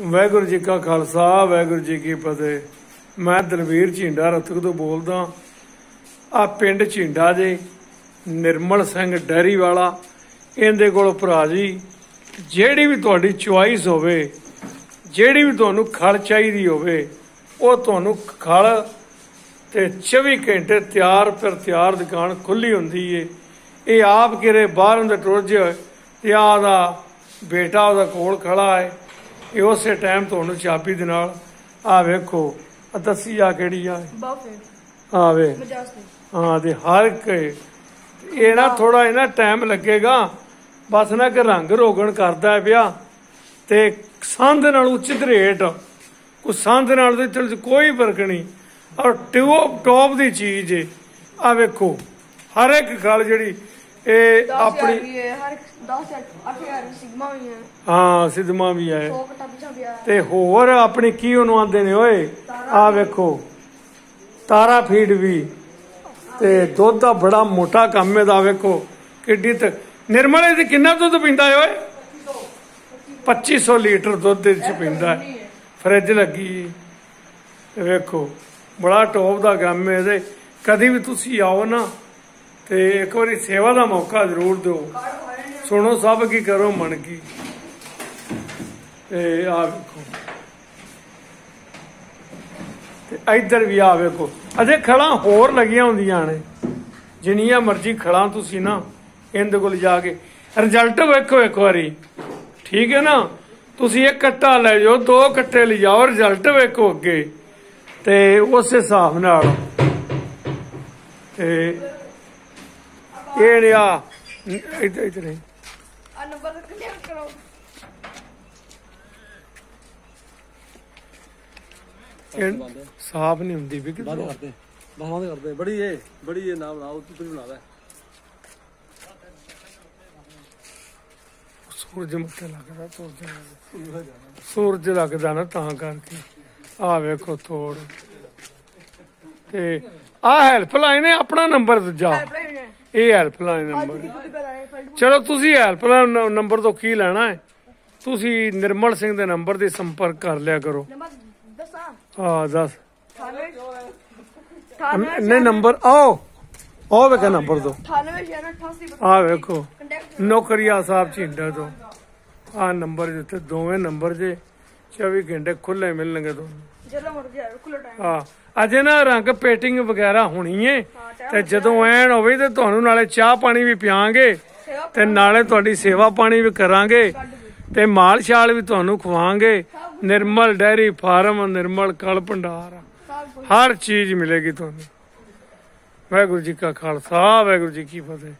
ਵਾਹਿਗੁਰੂ ਜੀ ਕਾ ਖਾਲਸਾ, ਵਾਹਿਗੁਰੂ ਜੀ ਕੀ ਫਤਿਹ। ਮੈਂ ਦਲਵੀਰ ਝਿੰਡਾ ਰਤਕ ਤੋਂ ਬੋਲਦਾ ਆ ਪਿੰਡ ਝਿੰਡਾ ਦੇ ਨਿਰਮਲ ਸਿੰਘ ਡੈਰੀ ਵਾਲਾ, ਇਹਦੇ ਕੋਲ ਭਰਾ ਜੀ, ਜਿਹੜੀ ਵੀ ਤੁਹਾਡੀ ਚੁਆਇਸ ਹੋਵੇ, ਜਿਹੜੀ ਵੀ ਤੁਹਾਨੂੰ ਖਲ ਚਾਹੀਦੀ ਹੋਵੇ, ਉਹ ਤੁਹਾਨੂੰ ਖਲ ਤੇ 24 ਘੰਟੇ ਤਿਆਰ ਪਰ ਤਿਆਰ ਦੁਕਾਨ ਖੁੱਲੀ ਹੁੰਦੀ ਏ। ਇਹ ਆਪ ਕਿਰੇ ਬਾਹਰੋਂ ਦੇ ਟੁਰ ਜੇ, ਤੇ ਆਹ ਦਾ ਬੇਟਾ ਉਹਦਾ ਕੋਲ ਖੜਾ ਹੈ ਇਹ ਉਸੇ ਟਾਈਮ ਤੁਹਾਨੂੰ ਚਾਬੀ ਦੇ ਨਾਲ ਆ ਵੇਖੋ ਆ ਦੱਸੀ ਆ ਕਿਹੜੀ ਆ? ਬਾਫੇ ਆ ਵੇ। ਹਾਂ ਤੇ ਹਰ ਇੱਕ ਇਹ। ਨਾ ਥੋੜਾ ਇਹਨਾਂ ਟਾਈਮ ਲੱਗੇਗਾ। ਬਸ ਨਾ ਕਿ ਰੰਗ ਰੋਗਣ ਕਰਦਾ ਪਿਆ। ਤੇ ਸੰਧ ਨਾਲ ਉਚਿਤ ਰੇਟ ਕੋ ਸੰਧ ਨਾਲ ਤੇ ਚਲ ਕੋਈ ਫ਼ਰਕ ਨਹੀਂ। ਔਰ ਟਿਊਬ ਟੌਪ ਦੀ ਚੀਜ਼ ਏ। ਆ ਵੇਖੋ ਹਰ ਇੱਕ ਗੱਲ ਜਿਹੜੀ ਇਹ ਆਪਣੀ ਹਰ 10 8000 ਸਿਗਮਾ ਵੀ ਹੈ। ਹਾਂ ਸਿਦਮਾ ਵੀ ਹੈ। ਤੇ ਹੋਰ ਆਪਣੀ ਕੀ ਉਹਨੂੰ ਆਂਦੇ ਨੇ, ਓਏ ਆ ਵੇਖੋ, ਤਾਰਾ ਫੀਡ ਵੀ, ਤੇ ਦੁੱਧ ਦਾ ਬੜਾ ਮੋਟਾ ਕੰਮ ਇਹਦਾ ਵੇਖੋ, ਕਿੱਡੀ ਤ, ਨਿਰਮਲੇ ਤੇ ਕਿੰਨਾ ਦੁੱਧ ਪੀਂਦਾ ਹੈ, ਓਏ? 2500 ਲੀਟਰ ਦੁੱਧ ਦੇ ਚ ਪੀਂਦਾ ਫਰਿੱਜ ਲੱਗੀ ਵੇਖੋ, ਬੜਾ ਟੌਪ ਦਾ ਕੰਮ ਹੈ ਇਹਦੇ, ਕਦੀ ਵੀ ਤੁਸੀਂ ਆਓ ਨਾ, ਤੇ ਇੱਕ ਵਾਰੀ ਸੇਵਾ ਦਾ ਮੌਕਾ ਜ਼ਰੂਰ ਦਿਓ। ਸੁਣੋ ਸਭ ਕੀ ਕਰੋ ਮਨ ਕੀ। ਤੇ ਆ ਵੇਖੋ। ਤੇ ਇੱਧਰ ਵੀ ਆ ਵੇਖੋ। ਅਜੇ ਖਲਾਂ ਹੋਰ ਲੱਗੀਆਂ ਹੁੰਦੀਆਂ ਨੇ। ਜਿੰਨੀਆਂ ਮਰਜ਼ੀ ਖਲਾਂ ਤੁਸੀਂ ਨਾ ਇਹਦੇ ਕੋਲ ਜਾ ਕੇ। ਰਿਜ਼ਲਟ ਵੇਖੋ ਇੱਕ ਵਾਰੀ। ਠੀਕ ਹੈ ਨਾ? ਤੁਸੀਂ ਇੱਕ ਕੱਟਾ ਲੈ ਜਾਓ, ਦੋ ਕੱਟੇ ਲਿਜਾਓ, ਰਿਜ਼ਲਟ ਵੇਖੋ ਅੱਗੇ। ਤੇ ਉਸ ਹਿਸਾਬ ਨਾਲ। ਤੇ ਇਹ ਲਿਆ ਇੱਧਰ ਇੱਧਰ ਹੀ। ਆ ਨੰਬਰ ਕਲੀਅਰ ਕਰੋ ਇਹ ਸਾਫ਼ ਨਹੀਂ ਹੁੰਦੀ ਵੀ ਬੰਦ ਕਰਦੇ। ਬੰਦ ਕਰਦੇ। ਬੜੀ ਏ ਬੜੀ ਏ ਨਾ ਬਣਾਓ ਤੂੰ ਤੂੰ ਬਣਾ ਲੈ। ਸੂਰਜ ਮੱਥੇ ਲੱਗਦਾ ਤੁਰਦੇ ਸੂਰਜ ਲੱਗਦਾ ਨਾ ਤਾਂ ਕਰਕੇ। ਆ ਵੇਖੋ ਥੋੜ ਤੇ ਆ ਹੈਲਪਲਾਈਨ ਹੈ ਆਪਣਾ ਨੰਬਰ ਦੂਜਾ। ਇਹ ਹੈਲਪਲਾਈਨ ਨੰਬਰ ਚਲੋ ਤੁਸੀਂ ਹੈਲਪਲਾਈਨ ਨੰਬਰ ਤੋਂ ਕੀ ਲੈਣਾ ਹੈ? ਤੁਸੀਂ ਨਿਰਮਲ ਸਿੰਘ ਦੇ ਨੰਬਰ ਦੇ ਸੰਪਰਕ ਕਰ ਲਿਆ ਕਰੋ। ਆ ਦੱਸ। 98 98 ਨਹੀਂ ਨੰਬਰ ਆਓ। ਆਓ ਵੇਖਾ ਨੰਬਰ ਦੋ। 98 88 ਆ ਵੇਖੋ ਨੌਕਰੀਆ ਸਾਹਿਬ ਝਿੰਡਾ ਤੋਂ। ਆ ਨੰਬਰ ਜਿੱਥੇ ਦੋਵੇਂ ਨੰਬਰ ਜੇ 24 ਘੰਟੇ ਖੁੱਲੇ ਮਿਲਣਗੇ ਤੁਹਾਨੂੰ। ਜਦੋਂ ਖੁੱਲਾ ਟਾਈਮ ਅਜੇ ਨਾ ਰੰਗ ਪੇਟਿੰਗ ਵਗੈਰਾ ਹੋਣੀ ਏ ਤੇ ਜਦੋਂ ਐਨ ਹੋਵੇ ਤੇ ਤੁਹਾਨੂੰ ਨਾਲੇ ਚਾਹ ਪਾਣੀ ਵੀ ਪਿਆਂਗੇ ਸੇਵਾ ਤੇ ਨਾਲੇ ਤੁਹਾਡੀ ਸੇਵਾ ਪਾਣੀ ਵੀ ਕਰਾਂਗੇ ਤੇ ਮਾਲ ਛਾਲ ਵੀ ਤੁਹਾਨੂੰ ਖਵਾਵਾਂਗੇ ਨਿਰਮਲ ਡੈਰੀ ਫਾਰਮ ਨਿਰਮਲ ਕਲ ਭੰਡਾਰ। ਹਰ ਚੀਜ਼ ਮਿਲੇਗੀ ਤੁਹਾਨੂੰ। ਵਾਹਿਗੁਰੂ ਜੀ ਕਾ ਖਾਲਸਾ ਵਾਹਿਗੁਰੂ ਜੀ ਕੀ ਫਤਿਹ।